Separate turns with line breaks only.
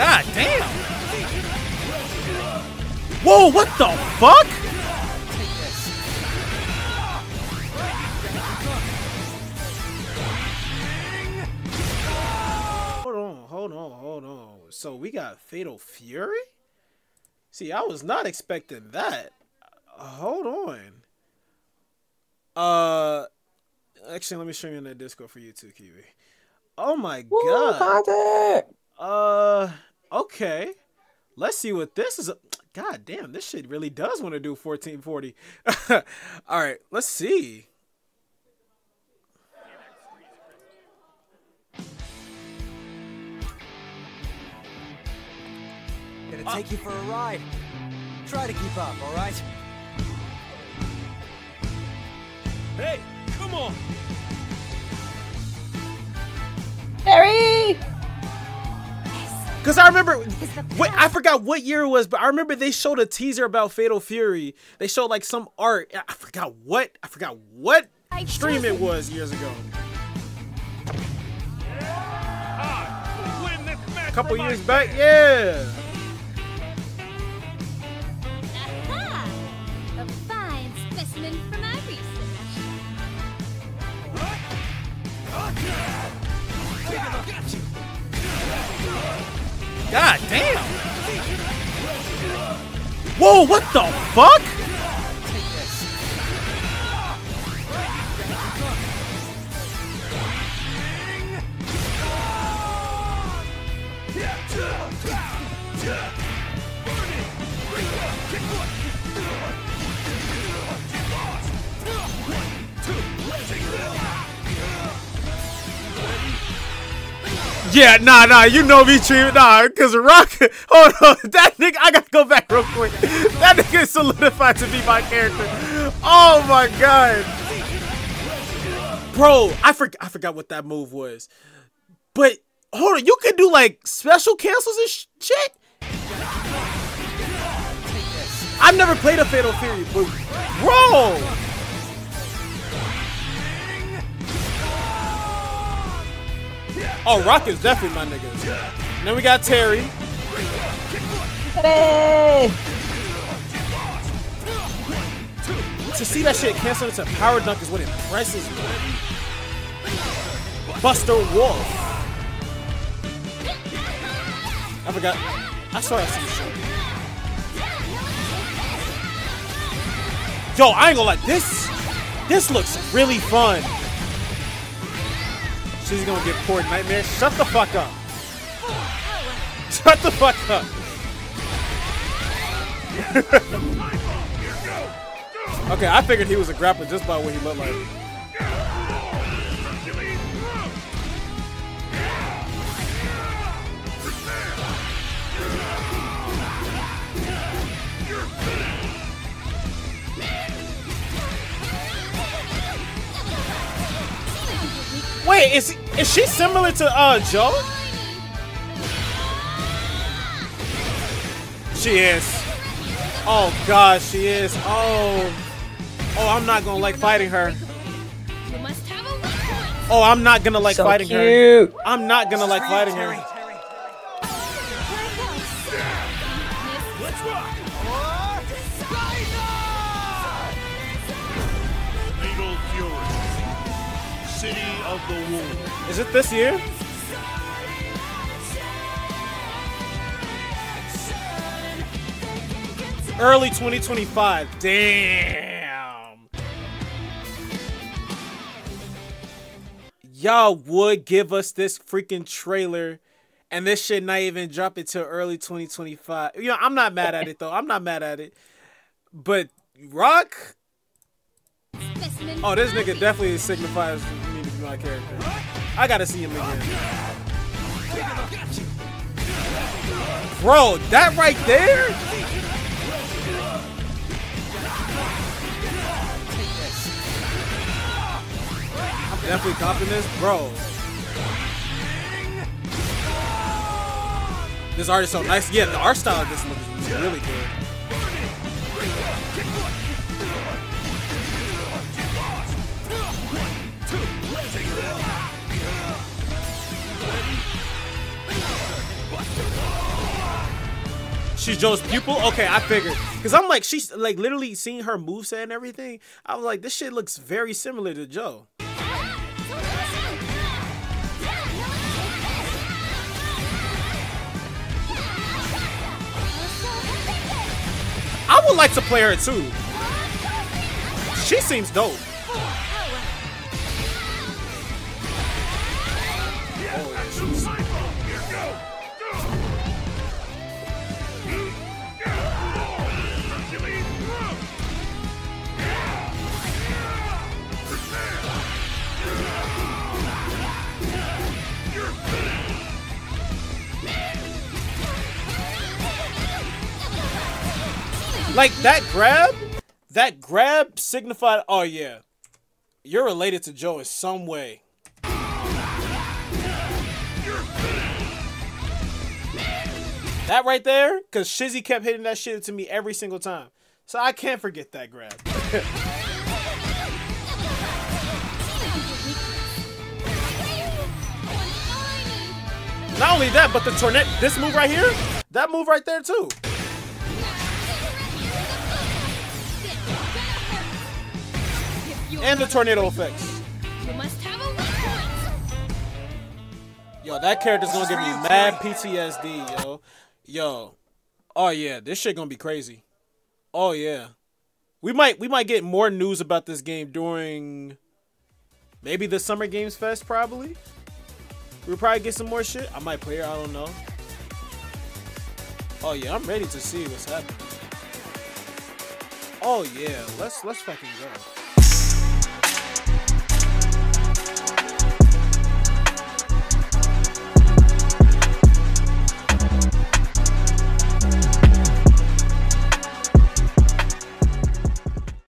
God damn. Whoa, what the fuck? Hold on, hold on, hold on. So we got Fatal Fury? See, I was not expecting that. Hold on. Uh, actually, let me show you in that Discord for you too, Kiwi. Oh my
Woo,
god.
content.
Uh, okay. Let's see what this is. God damn, this shit really does want to do 1440. All right, let's see.
Gonna take you for a ride. Try to keep up, all right?
Hey, come on. Cause I remember, what I forgot what year it was, but I remember they showed a teaser about Fatal Fury. They showed like some art. I forgot what. I forgot what stream it was years ago. A couple years back, yeah. God damn. Whoa, what the fuck? Yeah, nah, nah, you know me, Tree. Nah, cause Rock. Hold on, that nigga. I gotta go back real quick. That nigga solidified to be my character. Oh my god, bro. I forgot. I forgot what that move was. But hold on, you can do like special cancels and sh- shit. I've never played a Fatal Fury, but bro. Oh, Rock is definitely my nigga. Then we got Terry.
Hey!
To see that shit cancel into power dunk is what impresses me. Buster Wolf. I forgot. I saw that some shit. Yo, I ain't gonna lie. This, this looks really fun. She's gonna get poured nightmare. Shut the fuck up. Shut the fuck up. okay, I figured he was a grappler just by what he looked like. Wait, is is she similar to uh Joe? She is. Oh god, she is. Oh. Oh, I'm not gonna like fighting her.
You must have a weak point.
Oh, I'm not gonna like
So
fighting her. I'm not gonna like fighting her.
City of the Wolves.
Is it this year? Early 2025. Damn. Y'all would give us this freaking trailer and this shit not even drop until early 2025. You know, I'm not mad at it though. I'm not mad at it. But Rock, oh, this nigga definitely signifies me to be my character. I gotta see him again. Bro, that right there? Definitely copping this, bro. This art is so nice. Yeah, the art style of this looks really good. She's Joe's pupil? Okay, I figured. Because I'm like, she's like literally seeing her moveset and everything. I was like, this shit looks very similar to Joe. I would like to play her too. She seems dope. Oh, Like that grab, that grab signified, oh yeah, you're related to Joe in some way. That right there, because Shizzy kept hitting that shit to me every single time. So I can't forget that grab. Not only that, but the tornado, this move right here, that move right there too. And the tornado effects.
You must have a.
Yo, that character's gonna give me mad PTSD, yo. Yo. Oh yeah, this shit gonna be crazy. Oh yeah. We might we might get more news about this game during maybe the Summer Games Fest probably. We'll probably get some more shit. I might play her, I don't know. Oh yeah, I'm ready to see what's happening. Oh yeah, let's let's fucking go.